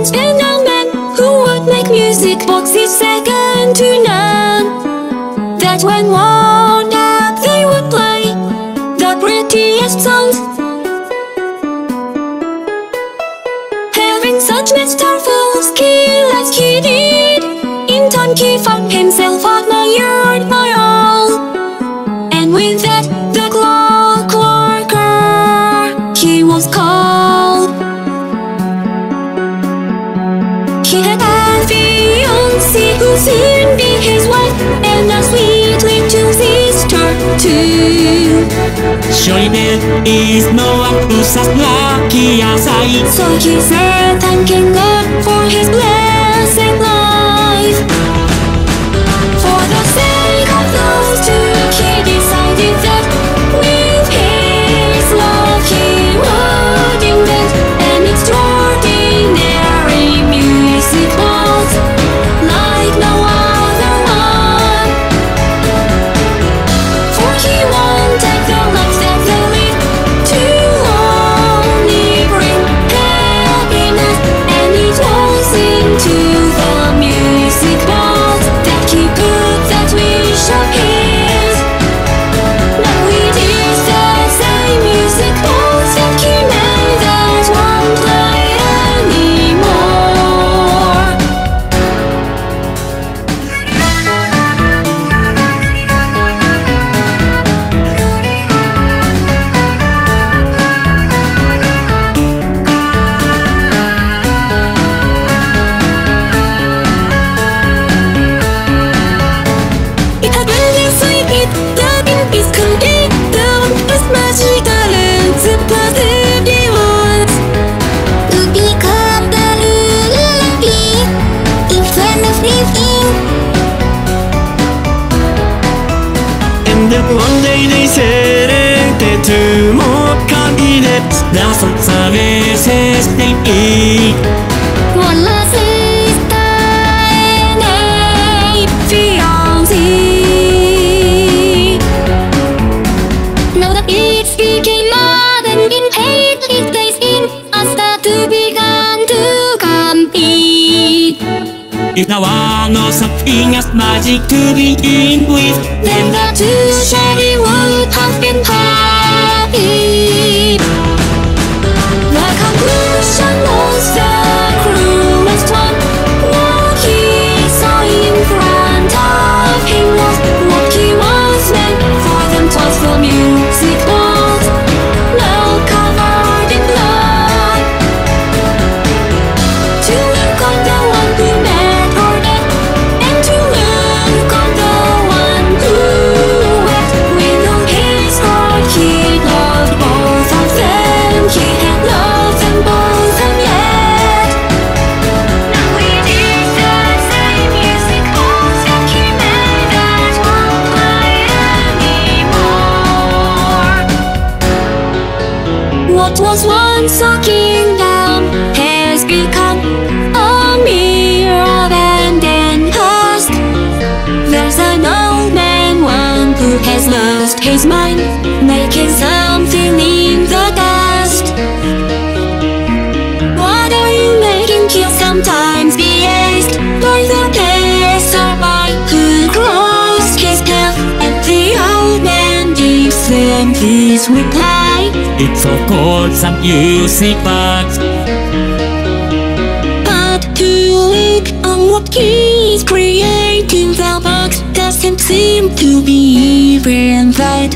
once been a man who would make music boxes second to none. That when worn out they would play the prettiest songs. Having such masterful skill as he did, in time he found himself soon be his wife, and a sweet little sister too. Surely there is no one who's as lucky as I So he said, thank God one day they selected two more candidates That's what services they eat One last. Now that it's became more than been paid, it stays in us that to begun If there were no something as magic to begin with Then the two shiny would have What was once a kingdom has become a mere abandoned husk. There's an old man, one who has lost his mind, making something in the dust. What are you making? He'll sometimes be asked by the passerby who crossed his path, and the old man gives them this reply. It's of course some music box But to look on what he is creating, the box doesn't seem to be even that